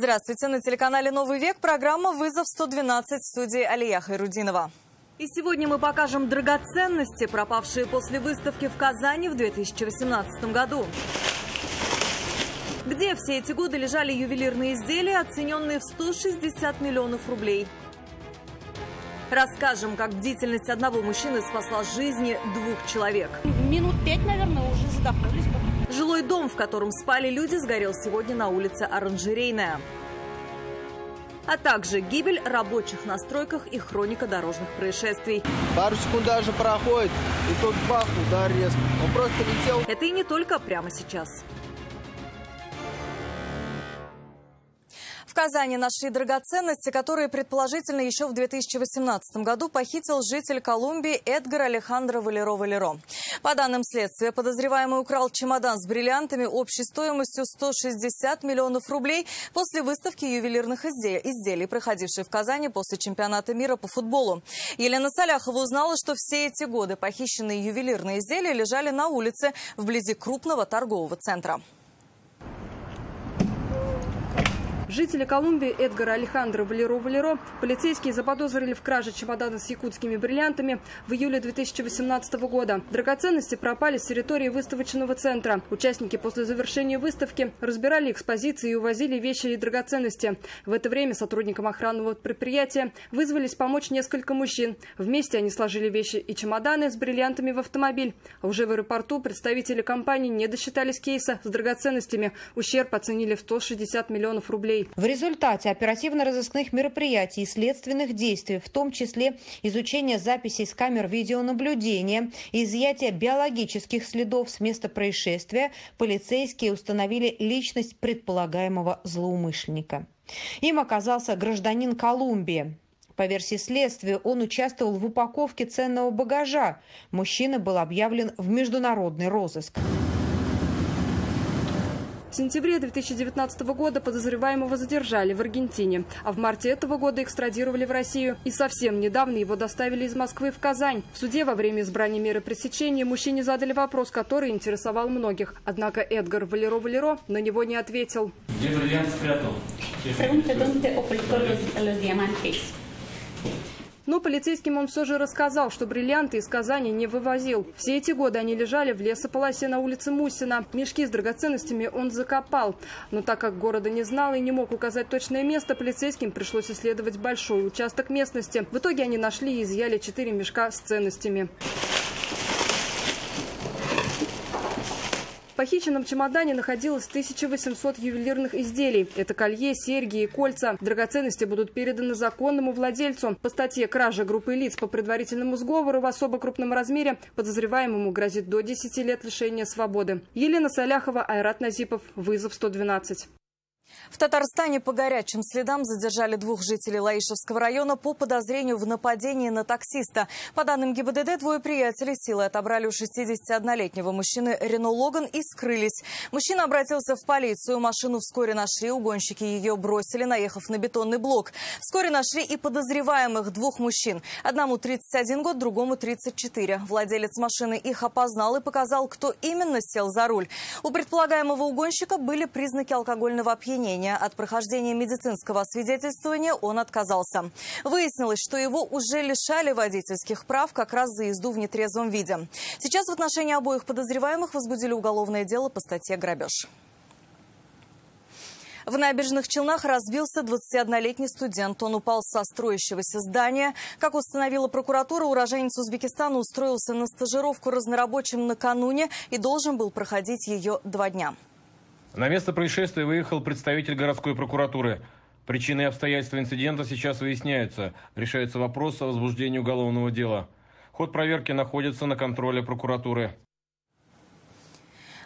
Здравствуйте. На телеканале «Новый век» программа «Вызов 112» в студии Алия Хайрудинова. И сегодня мы покажем драгоценности, пропавшие после выставки в Казани в 2018 году. Где все эти годы лежали ювелирные изделия, оцененные в 160 миллионов рублей? Расскажем, как бдительность одного мужчины спасла жизни двух человек. Минут пять, наверное, уже задохнулись. Жилой дом, в котором спали люди, сгорел сегодня на улице Оранжерейная. А также гибель рабочих на стройках и хроника дорожных происшествий. Пару секунд даже проходит, и тут бах, удар резко. Он просто летел. Это и не только прямо сейчас. Казани нашли драгоценности, которые предположительно еще в 2018 году похитил житель Колумбии Эдгар Алехандро Валеро-Валеро. По данным следствия, подозреваемый украл чемодан с бриллиантами общей стоимостью 160 миллионов рублей после выставки ювелирных изделий, проходившей в Казани после чемпионата мира по футболу. Елена Соляхова узнала, что все эти годы похищенные ювелирные изделия лежали на улице вблизи крупного торгового центра. Жители Колумбии Эдгара Алехандро Валеро-Валеро полицейские заподозрили в краже чемодана с якутскими бриллиантами в июле 2018 года. Драгоценности пропали с территории выставочного центра. Участники после завершения выставки разбирали экспозиции и увозили вещи и драгоценности. В это время сотрудникам охранного предприятия вызвались помочь несколько мужчин. Вместе они сложили вещи и чемоданы с бриллиантами в автомобиль. А уже в аэропорту представители компании не досчитались кейса с драгоценностями. Ущерб оценили в 160 миллионов рублей. В результате оперативно-розыскных мероприятий и следственных действий, в том числе изучения записей с камер видеонаблюдения и изъятия биологических следов с места происшествия, полицейские установили личность предполагаемого злоумышленника. Им оказался гражданин Колумбии. По версии следствия, он участвовал в упаковке ценного багажа. Мужчина был объявлен в международный розыск. В сентябре 2019 года подозреваемого задержали в Аргентине, а в марте этого года экстрадировали в Россию. И совсем недавно его доставили из Москвы в Казань. В суде во время избрания меры пресечения мужчине задали вопрос, который интересовал многих. Однако Эдгар Валеро-Валеро на него не ответил. Где бриллиант спрятал? Но полицейским он все же рассказал, что бриллианты из Казани не вывозил. Все эти годы они лежали в лесополосе на улице Мусина. Мешки с драгоценностями он закопал. Но так как города не знал и не мог указать точное место, полицейским пришлось исследовать большой участок местности. В итоге они нашли и изъяли четыре мешка с ценностями. Похищенном чемодане находилось 1800 ювелирных изделий. Это колье, серьги и кольца. Драгоценности будут переданы законному владельцу. По статье «Кража группы лиц по предварительному сговору в особо крупном размере» подозреваемому грозит до 10 лет лишения свободы. Елена Соляхова, Айрат Назипов. Вызов 112. В Татарстане по горячим следам задержали двух жителей Лаишевского района по подозрению в нападении на таксиста. По данным ГИБДД, двое приятелей силы отобрали у 61-летнего мужчины Рено Логан и скрылись. Мужчина обратился в полицию. Машину вскоре нашли. Угонщики ее бросили, наехав на бетонный блок. Вскоре нашли и подозреваемых двух мужчин. Одному 31 год, другому 34. Владелец машины их опознал и показал, кто именно сел за руль. У предполагаемого угонщика были признаки алкогольного опьянения обвинения. От прохождения медицинского освидетельствования он отказался. Выяснилось, что его уже лишали водительских прав как раз за езду в нетрезвом виде. Сейчас в отношении обоих подозреваемых возбудили уголовное дело по статье «Грабеж». В набережных Челнах разбился 21-летний студент. Он упал со строящегося здания. Как установила прокуратура, уроженец Узбекистана устроился на стажировку разнорабочим накануне и должен был проходить ее два дня. На место происшествия выехал представитель городской прокуратуры. Причины и обстоятельства инцидента сейчас выясняются. Решается вопрос о возбуждении уголовного дела. Ход проверки находится на контроле прокуратуры.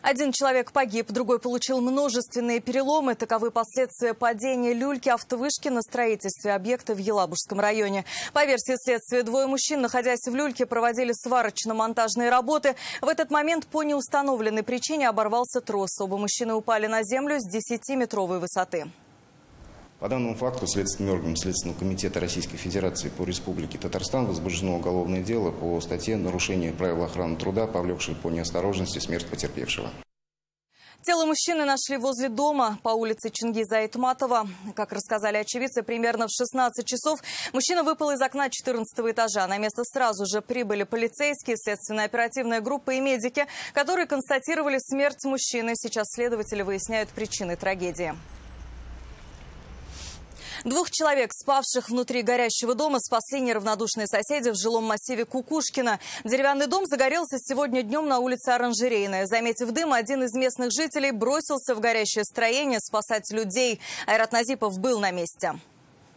Один человек погиб, другой получил множественные переломы. Таковы последствия падения люльки автовышки на строительстве объекта в Елабужском районе. По версии следствия, двое мужчин, находясь в люльке, проводили сварочно-монтажные работы. В этот момент по неустановленной причине оборвался трос. Оба мужчины упали на землю с 10-метровой высоты. По данному факту Следственным органом Следственного комитета Российской Федерации по Республике Татарстан возбуждено уголовное дело по статье «Нарушение правил охраны труда, повлекшей по неосторожности смерть потерпевшего». Тело мужчины нашли возле дома по улице Чингиза Айтматова. Как рассказали очевидцы, примерно в 16 часов мужчина выпал из окна 14 этажа. На место сразу же прибыли полицейские, следственная оперативная группа и медики, которые констатировали смерть мужчины. Сейчас следователи выясняют причины трагедии. Двух человек, спавших внутри горящего дома, спасли неравнодушные соседи в жилом массиве Кукушкина. Деревянный дом загорелся сегодня днем на улице Оранжерейная. Заметив дым, один из местных жителей бросился в горящее строение спасать людей. Айрат Назипов был на месте.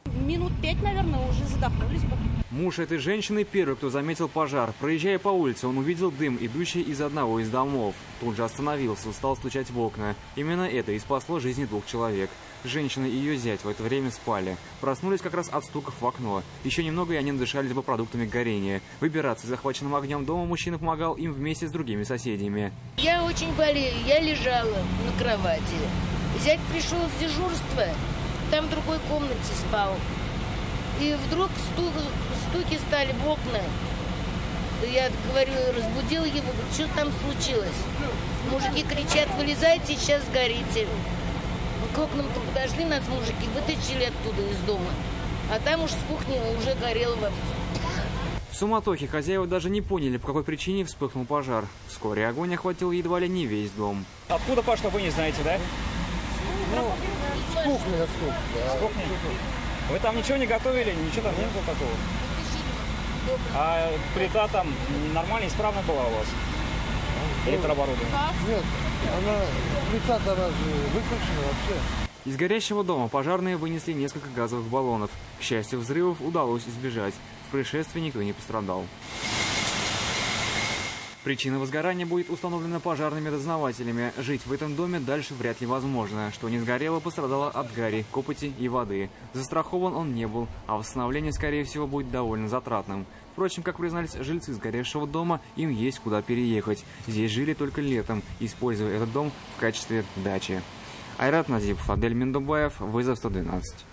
Минут пять, наверное, уже задохнулись бы. Муж этой женщины первый, кто заметил пожар. Проезжая по улице, он увидел дым, идущий из одного из домов. Тут же остановился, стал стучать в окна. Именно это и спасло жизни двух человек. Женщина и ее зять в это время спали. Проснулись как раз от стуков в окно. Еще немного и они надышались бы продуктами горения. Выбираться из захваченного огнем дома мужчина помогал им вместе с другими соседями. Я очень болею, я лежала на кровати. Зять пришел с дежурства, там в другой комнате спал. И вдруг стук, стуки стали в окна. Я говорю, разбудил его, говорю, что там случилось? Мужики кричат, вылезайте, сейчас сгорите. К окнам-то подошли нас мужики, вытащили оттуда из дома. А там уж с кухни уже горело вовсю. В суматохе хозяева даже не поняли, по какой причине вспыхнул пожар. Вскоре огонь охватил едва ли не весь дом. Откуда пошло, вы не знаете, да? Ну, с кухни, с кухни. С кухни? Вы там ничего не готовили, ничего там не было такого? А плита там нормально, исправно была у вас? Электрооборудование? Нет, она, плита-то она же выключена вообще. Из горящего дома пожарные вынесли несколько газовых баллонов. К счастью, взрывов удалось избежать. В происшествии никто не пострадал. Причина возгорания будет установлена пожарными дознавателями. Жить в этом доме дальше вряд ли возможно. Что не сгорело, пострадало от гари, копоти и воды. Застрахован он не был, а восстановление, скорее всего, будет довольно затратным. Впрочем, как признались жильцы сгоревшего дома, им есть куда переехать. Здесь жили только летом, используя этот дом в качестве дачи. Айрат Назипов, Адель Миндубаев, вызов 112.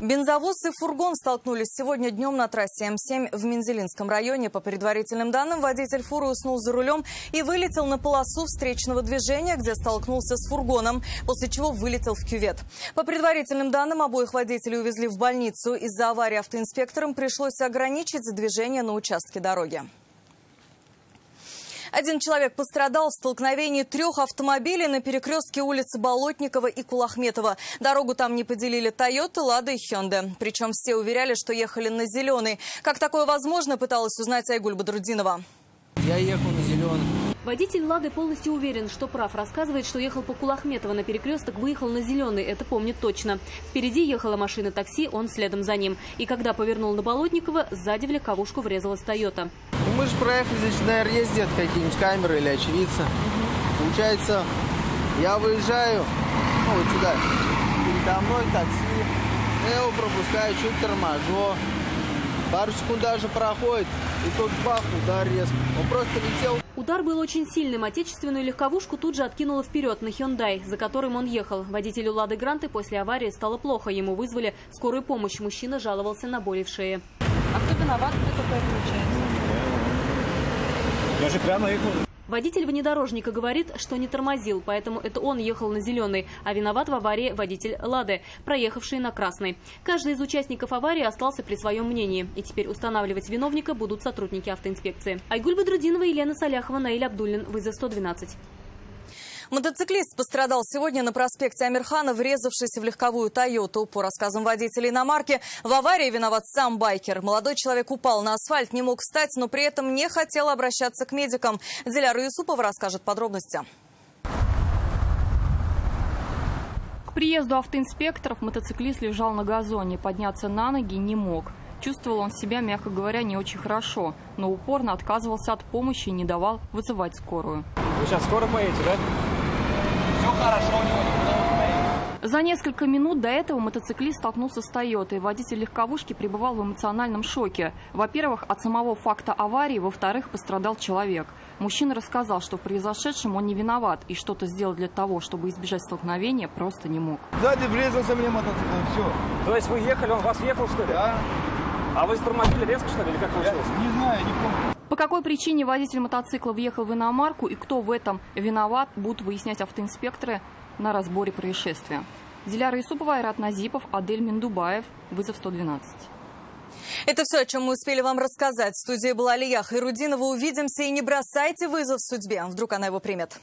Бензовоз и фургон столкнулись сегодня днем на трассе М7 в Мензелинском районе. По предварительным данным, водитель фуры уснул за рулем и вылетел на полосу встречного движения, где столкнулся с фургоном, после чего вылетел в кювет. По предварительным данным, обоих водителей увезли в больницу. Из-за аварии автоинспекторам пришлось ограничить движение на участке дороги. Один человек пострадал в столкновении трех автомобилей на перекрестке улицы Болотникова и Кулахметова. Дорогу там не поделили Тойота, Лада и Хёнде. Причем все уверяли, что ехали на зеленый. Как такое возможно, пыталась узнать Айгуль Бадрудинова. Я ехал на зеленый. Водитель «Лады» полностью уверен, что прав. Рассказывает, что ехал по Кулахметова на перекресток, выехал на зеленый. Это помнит точно. Впереди ехала машина такси, он следом за ним. И когда повернул на Болотникова, сзади в легковушку врезалась «Тойота». Мы же проехали, здесь, наверное, есть где-то какие-нибудь камеры или очевидцы. Получается, я выезжаю, ну, вот сюда, передо мной такси, я его пропускаю, чуть торможу. Пару секунд даже проходит, и тут бах, удар резко. Он просто летел. Удар был очень сильным. Отечественную легковушку тут же откинуло вперед на Hyundai, за которым он ехал. Водителю «Лады Гранты» после аварии стало плохо. Ему вызвали скорую помощь. Мужчина жаловался на боли в шее. А кто виноват, кто такое получается? Я же прямо ехал. Водитель внедорожника говорит, что не тормозил, поэтому это он ехал на зеленый, а виноват в аварии водитель «Лады», проехавший на красный. Каждый из участников аварии остался при своем мнении, и теперь устанавливать виновника будут сотрудники автоинспекции. Айгуль Бадрудинова, Елена Соляхова, Наиль Абдуллин, вызов 112. Мотоциклист пострадал сегодня на проспекте Амирхана, врезавшись в легковую «Тойоту». По рассказам водителей иномарки, в аварии виноват сам байкер. Молодой человек упал на асфальт, не мог встать, но при этом не хотел обращаться к медикам. Диляра Юсупова расскажет подробности. К приезду автоинспекторов мотоциклист лежал на газоне. Подняться на ноги не мог. Чувствовал он себя, мягко говоря, не очень хорошо, но упорно отказывался от помощи и не давал вызывать скорую. Вы сейчас скоро поедете, да? Все хорошо, у него За несколько минут до этого мотоциклист столкнулся с «Тойотой». Водитель легковушки пребывал в эмоциональном шоке. Во-первых, от самого факта аварии, во-вторых, пострадал человек. Мужчина рассказал, что в произошедшем он не виноват и что-то сделать для того, чтобы избежать столкновения, просто не мог. Сзади врезался мне мотоцикл, все. То есть вы ехали, он вас ехал, что ли? Да, А вы затормозили резко, что ли, или как получилось? не знаю, не помню. По какой причине водитель мотоцикла въехал в иномарку и кто в этом виноват, будут выяснять автоинспекторы на разборе происшествия. Диляра Исупова, Айрат Назипов, Адель Миндубаев. Вызов 112. Это все, о чем мы успели вам рассказать. В студии была Алия Хайрудинова. Увидимся и не бросайте вызов судьбе. Вдруг она его примет.